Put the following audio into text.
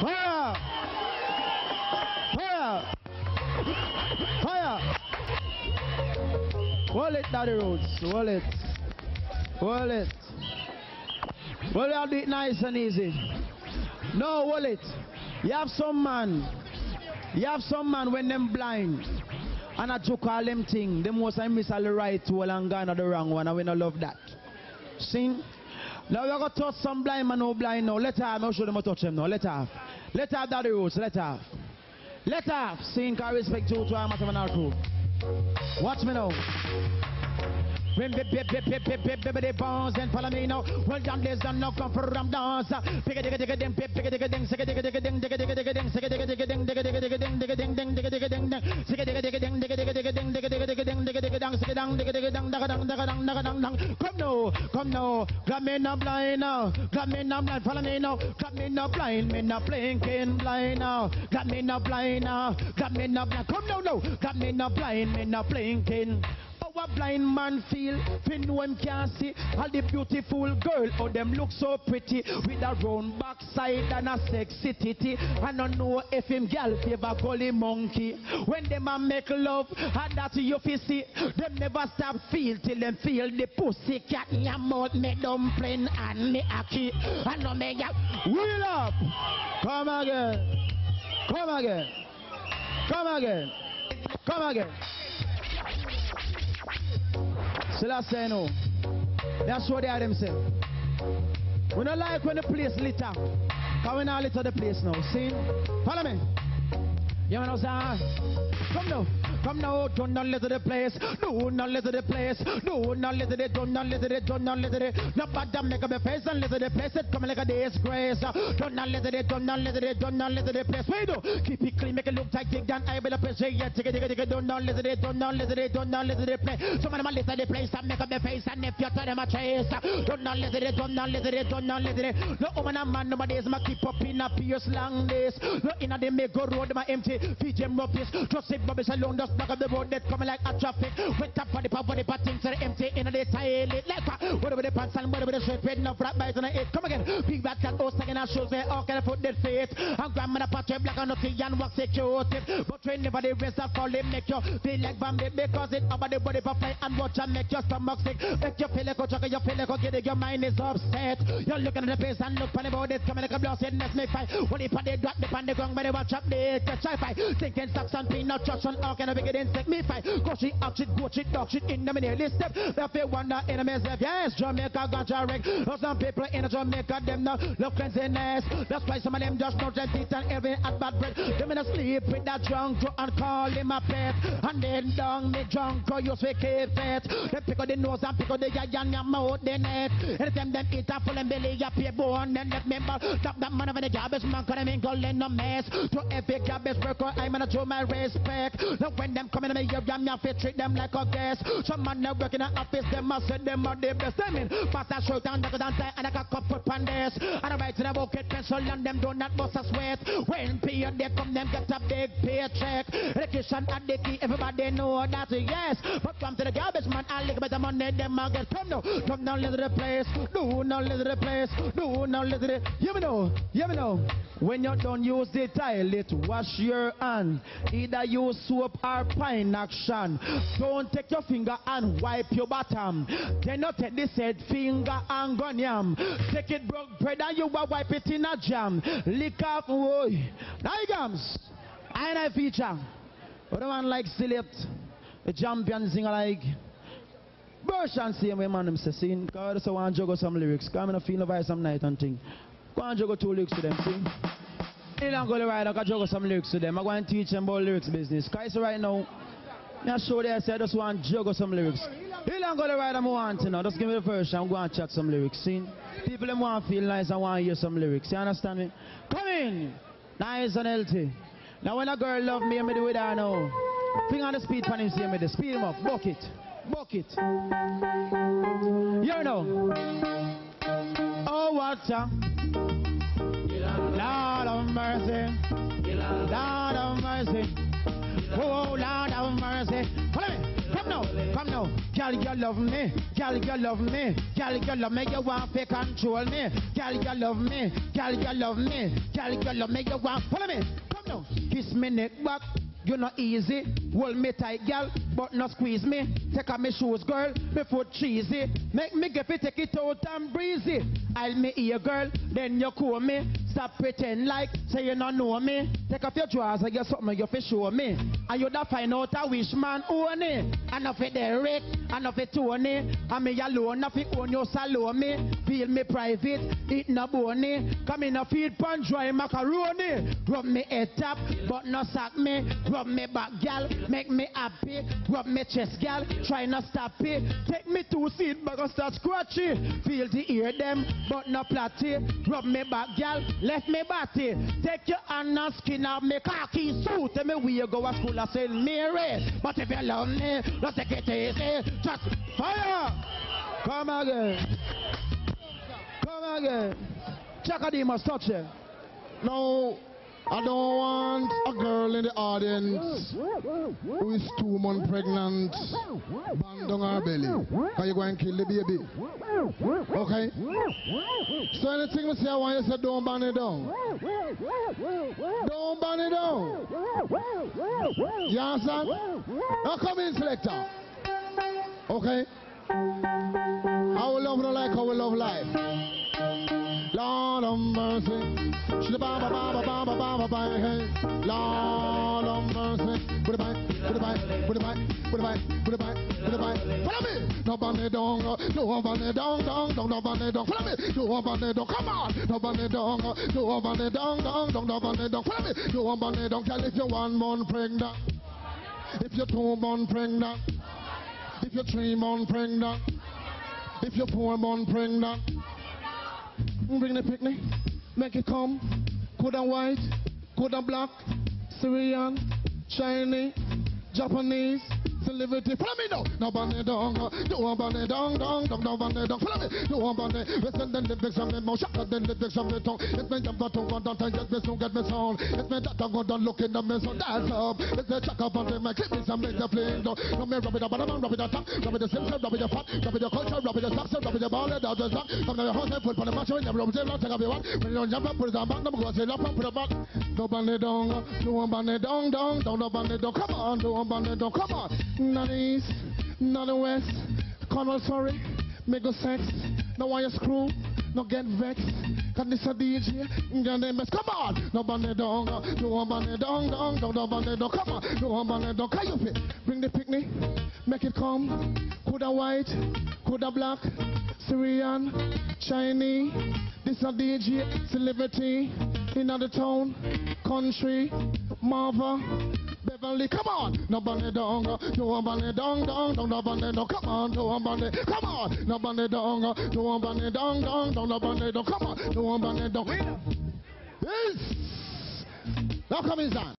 Fire! Fire! Fire! It, Daddy it. Hold it. Well, you do it nice and easy. No, it. You have some man. You have some man when them blind. And I took all them thing. Them most I miss all the right one and gone the wrong one. And we don't love that. See? Now we're going to touch some blind man who blind now. Let her. I'll show them how to touch them now. Let her. Let her have Daddy Roots. Let her. Let her have. See? Can respect you to our massive and our crew. Watch me now. When the baby baby baby baby bounce and follow me now. Well done, there's no come for ram dance. Pick a digga digga ding, pick a digga ding, sick a digga digga ding, digga digga digga ding, sick a digga digga ding, digga digga dang, digga digga dang, daga dang, daga dang, daga dang dang. Come now, come now, grab me now blind now, grab me now blind, follow me now, grab me now blind, me now blinking blind now, grab me now blind now, grab me now blind, come now now, grab me now blind, me now blinking. A blind man feel, fi know him can't see. All the beautiful girl, how them look so pretty. With a round backside and a sexy titty. I don't know if him gal favor gully monkey. When them a make love, and that you fi see Them never stop feel till them feel the pussy cat. In your mouth Me dumpling and me aki I know me gal. Wheel up, come again, come again, come again, come again so that's saying no. That's what they are them say. We don't like when the place litter. Cause we not litter the place now. See? Follow me. You know what I'm saying? Come now. Come now, don't not litter the place. Do not litter the place. Do not litter it. Do not litter it. Do not litter it. No bother make up a face and litter the place. It come like a disgrace. Do not litter it. Do not litter it. Do not litter the place. Wait, do keep it clean. Make it look tight. Dig down. I will appreciate it. Take it, take it, it. Do not litter it. Do not litter it. Do not litter the place. Some of them litter the place and make up the face. And if you tell them a trace, do not litter it. Do not litter it. Do not litter it. No woman and man nowadays. Ma keep up in a pierce long days. No in a they make go road. Ma empty. Feed them rubbish. Just say rubbish alone. Just knock up the road that coming like a traffic. Up for the pop, the pot, things are empty in the toilet. Like what? Whatever the pants and whatever the shirt, red no flat bites on the it. Come again. Big back cat, oh, second and shoes, where all can I put that face. And grandma patch black and nutty and wax secure tip. But when never the rest of all, they make you feel like vomit because it over the body for fly and watch and make your stomach sick. Make you feel like a chucker, you feel like a giddy, your mind is upset. You're looking at the face and look funny about it, coming like a blouse, and that's me fight. When they put they drop the pan, they gong, but they watch up, they try fight. Thinking socks and peanut, trust on all kind of big insect, me fight. Go shit, up shit, go shit, dog shit, in the nearly step. If you wonder in a mess, yes, Jamaica got your wreck. There's some people in Jamaica, them no look cleanliness. That's why some of them just don't drink it and every at bad bread. Them in a sleep with that drunk drunk and call him a pet. And then down me drunk, or fake keep it. They pick up the nose and pick up the eye and your mouth, the net. Anytime them eat a full and belly, you pay bone, then that member. Stop that man of the garbage man, cause ain't in no mess. To every garbage worker, I'm gonna show my respect. Now when them come in ear, I'm your fit, treat them like a guest. Some man they work in the office, them must say them are the best. Them in pass that shirt and duck dance and I got cup foot pan this. And I write in a bucket pencil and them do not bust a sweat. When period they come, them get a big paycheck. Education at the key, everybody know that yes. But come to the garbage man, I lick better money, them I get come now. Come down, little the place. Do not little the place. Do little the. You me know, you me know. When you don't use the toilet, wash your hand. Either use soap or pine action. Don't take your finger and wipe your bottom. Then you take the said finger and gun yam. Take it broke bread and you will wipe it in a jam. Lick off, oh. Digams. I and I feature. But the one like select the champion singer like Bush and same way man them say sing. Cause so want juggle some lyrics. I'm not feeling the vibe some night and thing. Go and juggle two lyrics to them, see? You don't go to ride, I can juggle some lyrics to them. I go and teach them about lyrics business. Cause right now, me I show there, say I just want juggle some lyrics. You don't go to ride, I'm want to know. Just give me the first I'm going to chat some lyrics, see? People them want to feel nice and want to hear some lyrics. You understand me? Come in! Nice and healthy. Now when a girl love me, I'ma do it I know. Finger on the speed pan him, see me the speed him up, bucket, bucket. You know. Oh what of Lord of mercy, oh Lord of mercy. Follow me. Come now, come now. Girl, you love me. Girl, you love me. Girl, you love me. You want to control me. Girl, you love me. Girl, you love me. Girl, you love me. You want follow me. Come now. Kiss me neck back. You're not easy. Hold me tight, girl, but not squeeze me. Take off my shoes, girl. Me foot cheesy. Make me get it, take it out and breezy. I'll me ear, girl. Then you call me. Stop pretend like say you not know me. Take off your drawers and get something you fi show me. And you da find out a wish man own it. And of it Derek, and of it Tony. And me alone, if it own you salon me. Feel me private, eat no bony. Come in a feed pan dry macaroni. Rub me head top, but no sack me. Rub me back, gal, make me happy. Rub me chest, gal, try not stop it. Take me two seat, but go start scratchy. Feel the ear them, but no platty. Rub me back, gal, left me body. Take your hand and skin out me khaki suit. Tell me where go to school, I say Mary. But if you love me, just take it easy. Just fire. Come again. Come again. Check out the must touch it. Now, I don't want a girl in the audience who is two months pregnant, bang down her belly. Can you go and kill the baby? Okay? So anything we say, I want you to say, don't ban it down. Don't ban it down. You understand? Now come in, selector. Okay? How we love no like we love life. Lord of mercy. Shida ba ba ba ba ba ba ba hey. Lord of mercy. Put it back, put it back, put it back, put it back, put it back, put it. Follow me. No it down, no it down, down, down, no it down. Follow me. No it down. Come on. No it down, no it down, down, down, no it down. Follow me. No it down. If you one month pregnant, if you're two months pregnant, if you're three months pregnant, if you're four months pregnant, bring the picnic, make it come. Coulda white, coulda black, Syrian, Chinese, Japanese, celebrity. Follow me now. No bunny dong, do a bunny dong dong dong, no bunny dong. Follow me. A bunny. Listen the lyrics from the mouth, shut the lyrics from the tongue. It's me jump to one down, get me soon, get me sound. It's me that I go down, look in the mirror, so dance up. It's me check up on mic, clip me make the playing down. No me rub it up, I'm rub it up, rub it the simple, rub it the fat, rub it the culture, rub it the socks, rub it the ball, the other sock. Come to the house and put on the macho, never rub it, not take up your one. When you don't jump up, put it on back, number go, say up and put it back. No bunny dong, do a bunny dong dong, don't no bunny dong. Come on, a bunny dong, come on. Not east, not the west. Colonel, sorry, make go sex. No why you screw, no get vexed. Cause this a DJ, get the best. Come on, no bunny dong, do a bunny dong dong, don't no bunny dong. Come on, do a bunny dong. Can you fit? Bring the picnic, make it come. Coulda white, coulda black, Syrian, Chinese. This a DJ, celebrity in the town, country, Marva. Beverly, come on, no bunny dong, no bunny dong dong, dong no bunny dong, come on, no bunny, come on, no bunny dong, no bunny dong dong, dong no bunny dong, come on, no bunny dong. This, now come inside.